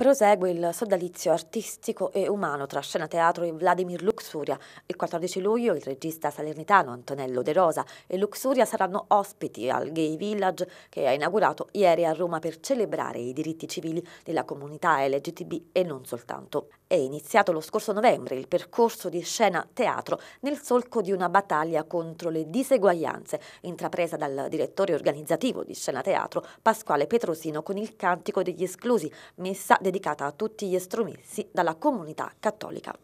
Prosegue il sodalizio artistico e umano tra Scena Teatro e Vladimir Luxuria. Il 14 luglio il regista salernitano Antonello De Rosa e Luxuria saranno ospiti al Gay Village che ha inaugurato ieri a Roma per celebrare i diritti civili della comunità LGTB e non soltanto. È iniziato lo scorso novembre il percorso di Scena Teatro nel solco di una battaglia contro le diseguaglianze intrapresa dal direttore organizzativo di Scena Teatro Pasquale Petrosino con il Cantico degli Esclusi, messa dedicata a tutti gli estromessi dalla comunità cattolica.